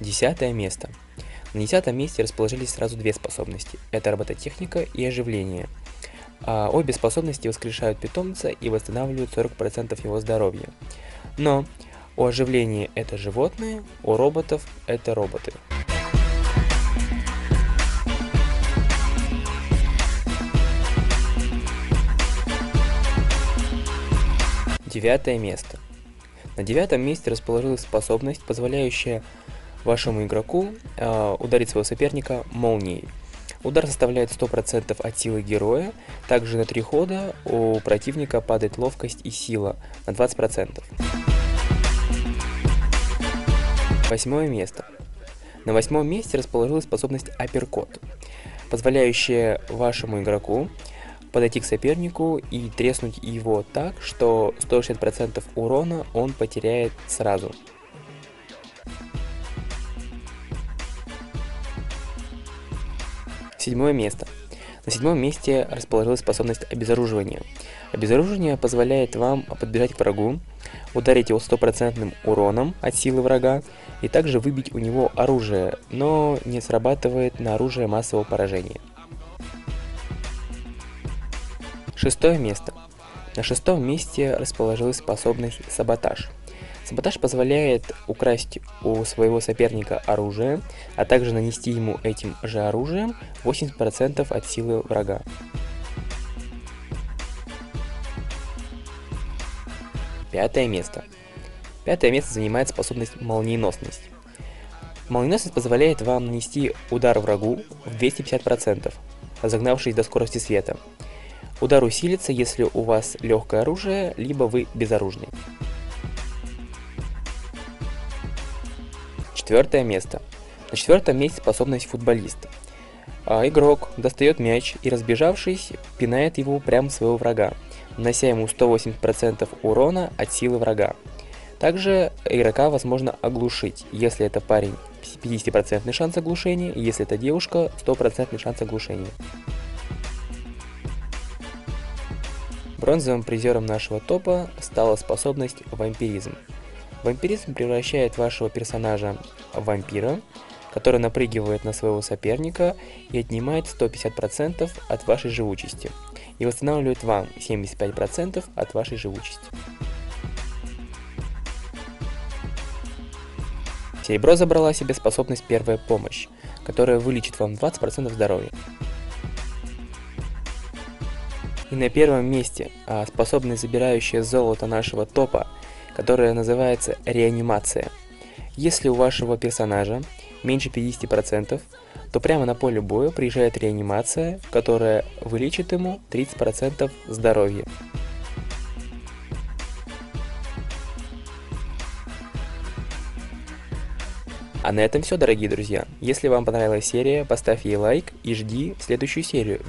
Десятое место. На десятом месте расположились сразу две способности. Это робототехника и оживление. А обе способности воскрешают питомца и восстанавливают 40% его здоровья. Но у оживления это животные, у роботов это роботы. Девятое место. На девятом месте расположилась способность, позволяющая вашему игроку э, ударить своего соперника молнией. Удар составляет 100% от силы героя, также на три хода у противника падает ловкость и сила на 20%. Восьмое место. На восьмом месте расположилась способность апперкот, позволяющая вашему игроку подойти к сопернику и треснуть его так, что 160% урона он потеряет сразу. Седьмое место. На седьмом месте расположилась способность обезоруживания. Обезоруживание позволяет вам подбежать к врагу, ударить его стопроцентным уроном от силы врага и также выбить у него оружие, но не срабатывает на оружие массового поражения. Шестое место. На шестом месте расположилась способность саботаж. Саботаж позволяет украсть у своего соперника оружие, а также нанести ему этим же оружием 80% от силы врага. Пятое место. Пятое место занимает способность молниеносность. Молниеносность позволяет вам нанести удар врагу в 250%, разогнавшись до скорости света. Удар усилится, если у вас легкое оружие, либо вы безоружный. Четвертое место. На четвертом месте способность футболиста. А, игрок достает мяч и, разбежавшись, пинает его прямо своего врага, нанося ему 180% урона от силы врага. Также игрока возможно оглушить, если это парень 50% шанс оглушения, если это девушка 100% шанс оглушения. Бронзовым призером нашего топа стала способность вампиризм. Вампиризм превращает вашего персонажа в вампира, который напрыгивает на своего соперника и отнимает 150% от вашей живучести и восстанавливает вам 75% от вашей живучести. Серебро забрала себе способность первая помощь, которая вылечит вам 20% здоровья. И на первом месте а, способность, забирающая золото нашего топа, которая называется реанимация. Если у вашего персонажа меньше 50%, то прямо на поле боя приезжает реанимация, которая вылечит ему 30% здоровья. А на этом все, дорогие друзья. Если вам понравилась серия, поставь ей лайк и жди следующую серию.